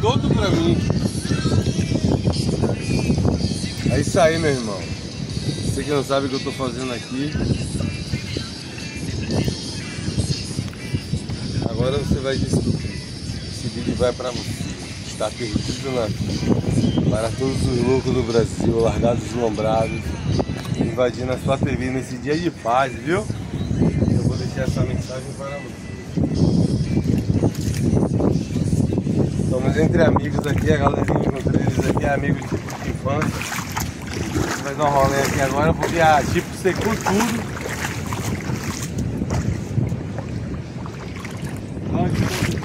todo pra mim. É isso aí, meu irmão. Você que não sabe o que eu tô fazendo aqui. Agora você vai descobrir. Esse vídeo vai pra você. Está perdido na vida. Para todos os loucos do Brasil, largados deslumbrados, invadindo a sua TV nesse dia de paz, viu? Eu vou deixar essa mensagem para você. Entre amigos aqui, a galerinha encontrei eles aqui, amigos de infância vai dar um rolê aqui agora porque a tipo secou tudo.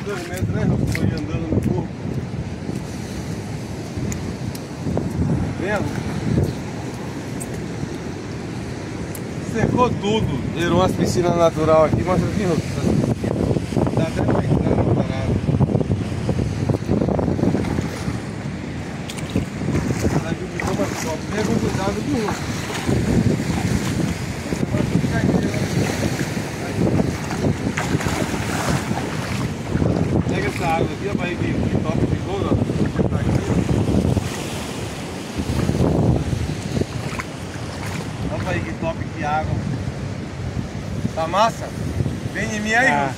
Dois metros, né? Foi andando no corpo. Vendo? Secou tudo. Gerou umas piscinas natural aqui, mostra aqui, Dá até pra entrar na parada. Pega um cuidado do outro. Pega essa água aqui, ó, vai vir que top ficou, ó. Tá aqui. Olha aí que top que água. Tá massa? Vem em mim aí, Tá.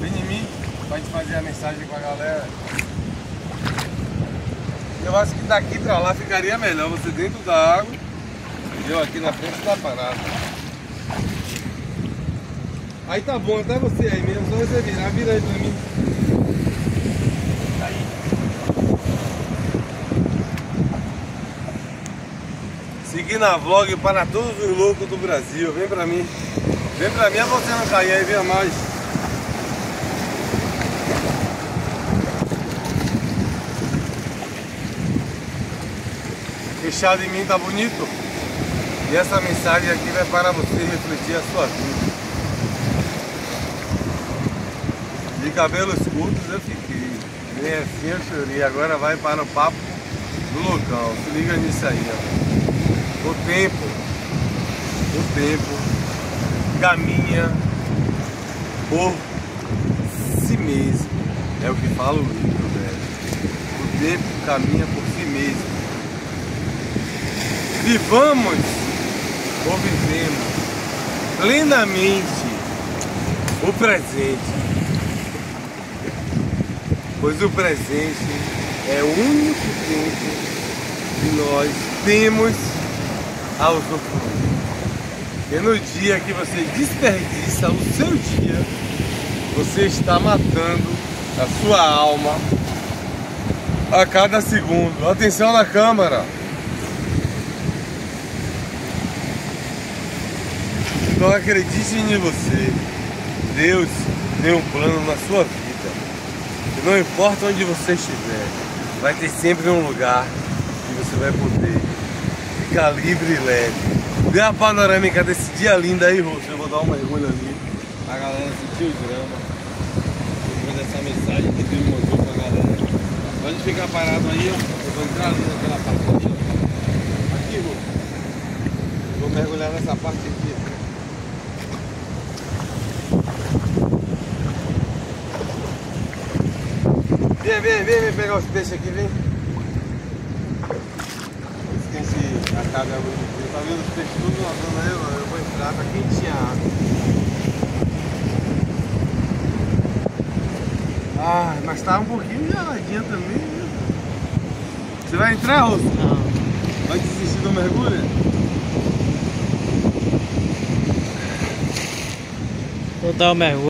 Vem em mim pra gente fazer a mensagem com a galera. Eu acho que daqui pra lá ficaria melhor você dentro da água e eu aqui na frente da parada. Aí tá bom, até você aí mesmo, só você virar, vira aí pra mim. Aí. Seguindo a vlog para todos os loucos do Brasil, vem pra mim. Vem pra mim, é você não cair aí, vem mais. Fechado em mim tá bonito? E essa mensagem aqui vai para você refletir a sua vida. De cabelos curtos eu fiquei. Nem assim eu chorei. Agora vai para o papo do local. Se liga nisso aí, ó. O tempo, o tempo caminha por si mesmo. É o que fala o livro, velho. O tempo caminha por si mesmo. Vivamos ou vivemos plenamente o presente, pois o presente é o único tempo que nós temos a usufruir. E no dia que você desperdiça o seu dia, você está matando a sua alma a cada segundo. Atenção na câmera. Então acredite em você. Deus tem um plano na sua vida. Não importa onde você estiver, vai ter sempre um lugar que você vai poder ficar livre e leve. Dê uma panorâmica desse dia lindo aí, Rosso. Eu vou dar um mergulho ali. A galera sentiu o drama. Depois dessa mensagem que me mandou pra galera. Pode ficar parado aí, ó. Eu vou entrar ali naquela parte aqui, Rosso. Vou mergulhar nessa parte aqui. Vem, vem, vem, vem pegar os peixes aqui, vem. Esqueci a câmera muito Tá vendo os peixes tudo nadando aí, mano? Eu vou entrar, tá quentinha a água. Ah, mas tá um pouquinho geladinha também, viu? Você vai entrar, Rosso? Não. Vai desistir do mergulho? Vou dar o mergulho.